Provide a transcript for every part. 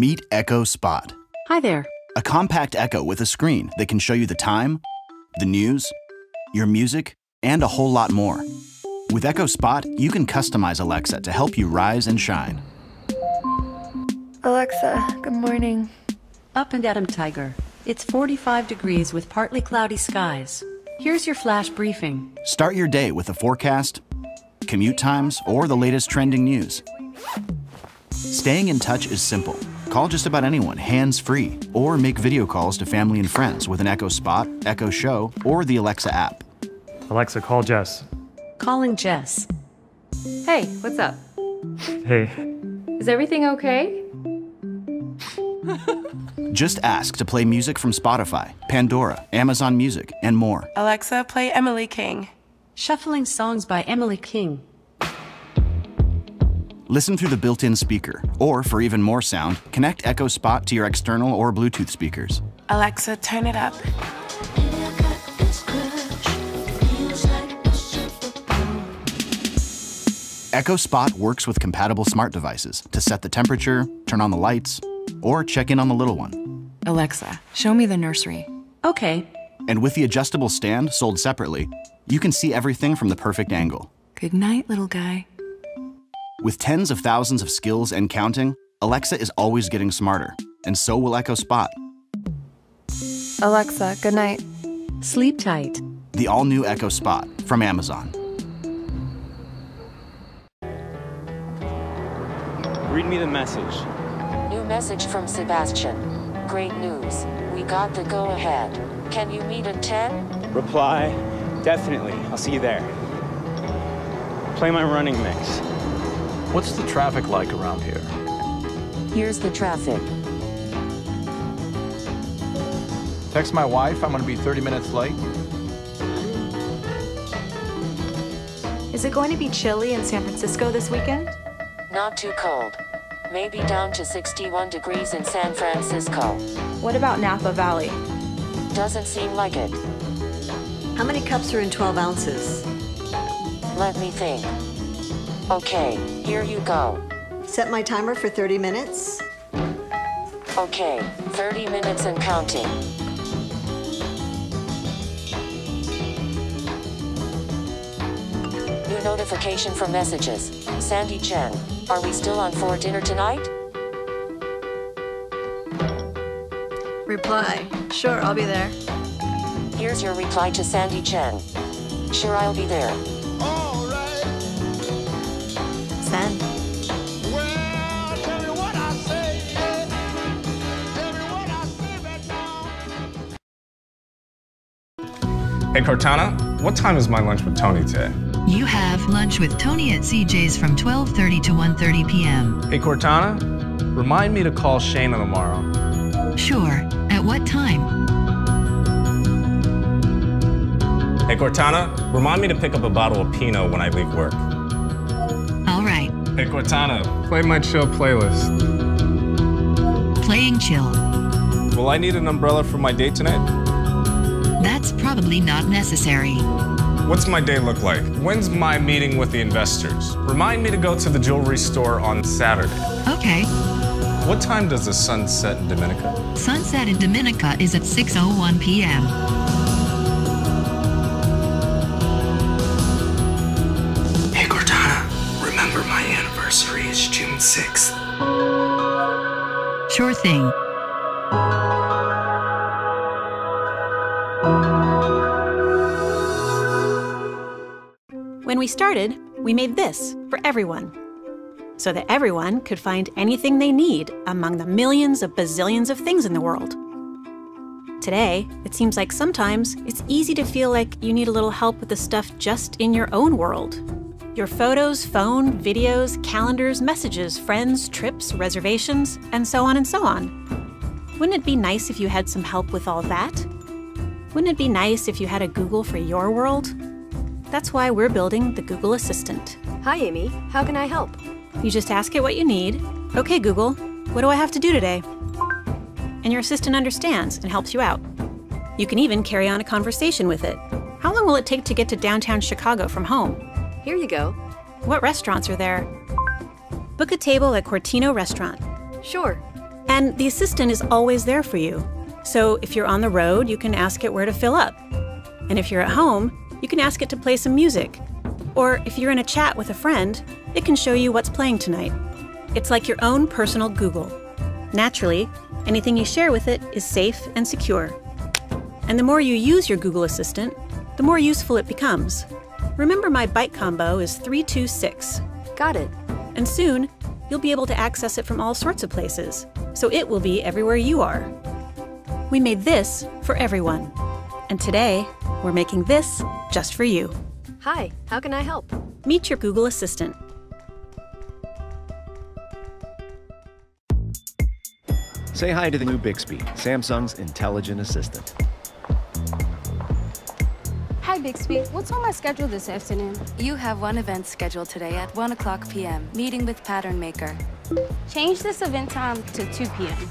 Meet Echo Spot. Hi there. A compact Echo with a screen that can show you the time, the news, your music, and a whole lot more. With Echo Spot, you can customize Alexa to help you rise and shine. Alexa, good morning. Up and at 'em, Tiger. It's 45 degrees with partly cloudy skies. Here's your flash briefing. Start your day with a forecast, commute times, or the latest trending news. Staying in touch is simple. Call just about anyone hands free, or make video calls to family and friends with an Echo Spot, Echo Show, or the Alexa app. Alexa, call Jess. Calling Jess. Hey, what's up? Hey, Is everything okay? Just ask to play music from Spotify, Pandora, Amazon Music, and more. Alexa, play Emily King. Shuffling songs by Emily King. Listen through the built in speaker, or for even more sound, connect Echo Spot to your external or Bluetooth speakers. Alexa, turn it up. Echo Spot works with compatible smart devices to set the temperature, turn on the lights, or check in on the little one. Alexa, show me the nursery. Okay. And with the adjustable stand sold separately, you can see everything from the perfect angle. Good night, little guy. With tens of thousands of skills and counting, Alexa is always getting smarter, and so will Echo Spot. Alexa, good night. Sleep tight. The all new Echo Spot from Amazon. Read me the message. New message from Sebastian. Great news. We got the go ahead. Can you meet at 10? Reply, definitely. I'll see you there. Play my running mix. What's the traffic like around here? Here's the traffic. Text my wife, I'm gonna be 30 minutes late. Is it going to be chilly in San Francisco this weekend? Not too cold. Maybe down to 61 degrees in San Francisco. What about Napa Valley? Doesn't seem like it. How many cups are in 12 ounces? Let me think. Okay, here you go. Set my timer for 30 minutes. Okay, 30 minutes and counting. New notification from messages. Sandy Chen, are we still on for dinner tonight? Reply. Sure, I'll be there. Here's your reply to Sandy Chen. Sure, I'll be there. Hey Cortana, what time is my lunch with Tony today? You have lunch with Tony at CJ's from 12:30 to 1:30 p.m. Hey Cortana, remind me to call Shayna tomorrow. Sure. At what time? Hey Cortana, remind me to pick up a bottle of Pinot when I leave work. All right. Hey Cortana, play my chill playlist. Playing chill. Will I need an umbrella for my date tonight? That's probably not necessary. What's my day look like? When's my meeting with the investors? Remind me to go to the jewelry store on Saturday. Okay. What time does the sun set in Dominica? Sunset in Dominica is at 6:01 p.m. Hey Cortana, remember my anniversary is June 6th. Sure thing. We started, we made this for everyone. So that everyone could find anything they need among the millions of bazillions of things in the world. Today, it seems like sometimes it's easy to feel like you need a little help with the stuff just in your own world. Your photos, phone, videos, calendars, messages, friends, trips, reservations, and so on and so on. Wouldn't it be nice if you had some help with all that? Wouldn't it be nice if you had a Google for your world? That's why we're building the Google Assistant. Hi, Amy. How can I help? You just ask it what you need. Okay, Google, what do I have to do today? And your assistant understands and helps you out. You can even carry on a conversation with it. How long will it take to get to downtown Chicago from home? Here you go. What restaurants are there? Book a table at Cortino Restaurant. Sure. And the assistant is always there for you. So if you're on the road, you can ask it where to fill up. And if you're at home, you can ask it to play some music. Or if you're in a chat with a friend, it can show you what's playing tonight. It's like your own personal Google. Naturally, anything you share with it is safe and secure. And the more you use your Google Assistant, the more useful it becomes. Remember, my byte combo is 326. Got it. And soon, you'll be able to access it from all sorts of places, so it will be everywhere you are. We made this for everyone. And today, we're making this just for you. Hi, how can I help? Meet your Google Assistant. Say hi to the new Bixby, Samsung's intelligent assistant. Hi, Bixby. What's on my schedule this afternoon? You have one event scheduled today at 1 o'clock p.m. Meeting with Pattern Maker. Change this event time to 2 p.m.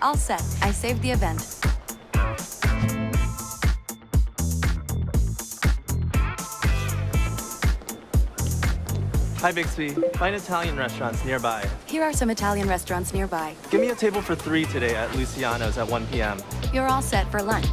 All set. I saved the event. Hi, Bixby. Find Italian restaurants nearby. Here are some Italian restaurants nearby. Give me a table for three today at Luciano's at 1 p.m. You're all set for lunch.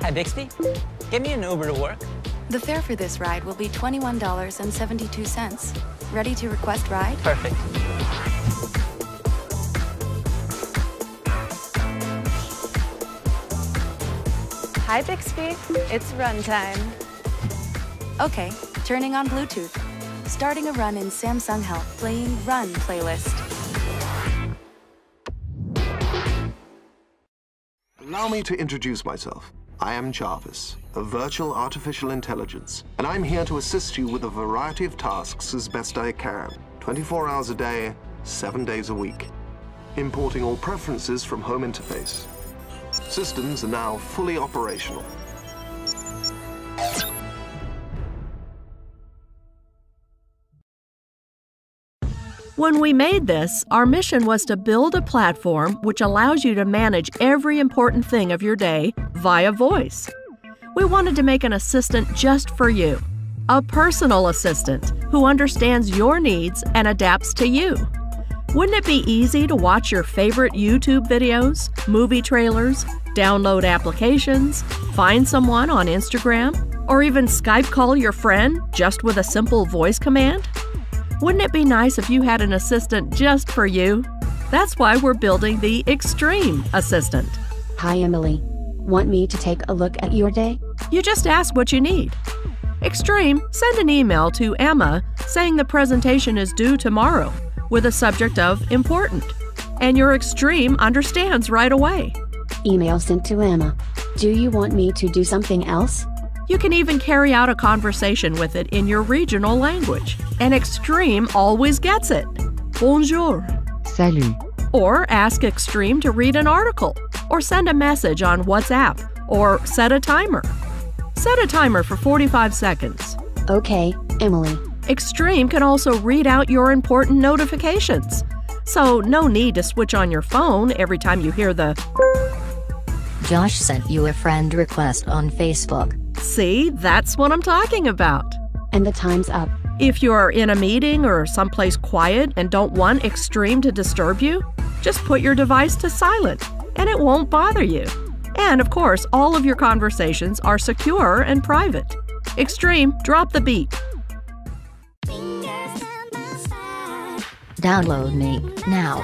Hi, Bixby. Give me an Uber to work. The fare for this ride will be $21.72. Ready to request ride? Perfect. Hi, Bixby. It's run time. Okay, turning on Bluetooth. Starting a run in Samsung Health, playing Run playlist. Allow me to introduce myself. I am Jarvis, a virtual artificial intelligence, and I'm here to assist you with a variety of tasks as best I can, 24 hours a day, 7 days a week. Importing all preferences from home interface. Systems are now fully operational. When we made this, our mission was to build a platform which allows you to manage every important thing of your day via voice. We wanted to make an assistant just for you, a personal assistant who understands your needs and adapts to you. Wouldn't it be easy to watch your favorite YouTube videos, movie trailers, download applications, find someone on Instagram, or even Skype call your friend just with a simple voice command? Wouldn't it be nice if you had an assistant just for you? That's why we're building the Extreme Assistant. Hi, Emily. Want me to take a look at your day? You just ask what you need. Extreme, send an email to Emma saying the presentation is due tomorrow with a subject of important. And your Extreme understands right away. Email sent to Emma. Do you want me to do something else? You can even carry out a conversation with it in your regional language. And Extreme always gets it. Bonjour. Salut. Or ask Extreme to read an article, or send a message on WhatsApp, or set a timer. Set a timer for 45 seconds. Okay, Emily. Extreme can also read out your important notifications. So, no need to switch on your phone every time you hear the. Josh sent you a friend request on Facebook. See, that's what I'm talking about. And the time's up. If you're in a meeting or someplace quiet and don't want Extreme to disturb you, just put your device to silent and it won't bother you. And of course, all of your conversations are secure and private. Extreme, drop the beat. Download me now.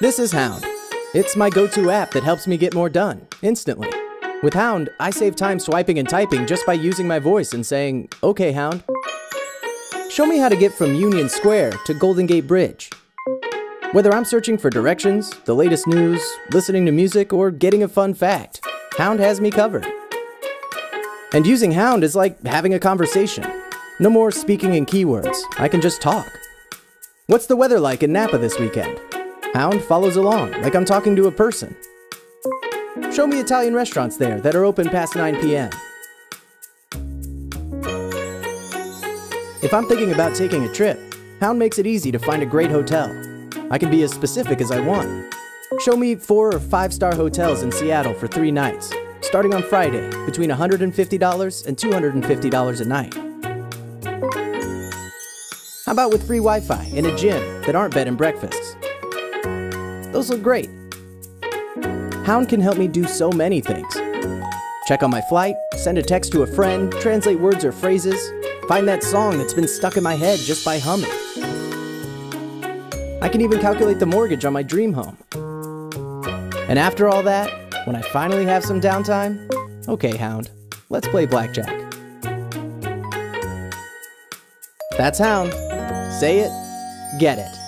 This is Hound. It's my go to app that helps me get more done, instantly. With Hound, I save time swiping and typing just by using my voice and saying, OK, Hound. Show me how to get from Union Square to Golden Gate Bridge. Whether I'm searching for directions, the latest news, listening to music, or getting a fun fact, Hound has me covered. And using Hound is like having a conversation. No more speaking in keywords, I can just talk. What's the weather like in Napa this weekend? Hound follows along, like I'm talking to a person. Show me Italian restaurants there that are open past 9 p.m. If I'm thinking about taking a trip, Hound makes it easy to find a great hotel. I can be as specific as I want. Show me four or five star hotels in Seattle for three nights, starting on Friday, between $150 and $250 a night. How about with free Wi Fi in a gym that aren't bed and breakfasts? Those look great. Hound can help me do so many things. Check on my flight, send a text to a friend, translate words or phrases, find that song that's been stuck in my head just by humming. I can even calculate the mortgage on my dream home. And after all that, when I finally have some downtime, okay, Hound, let's play blackjack. That's Hound. Say it, get it.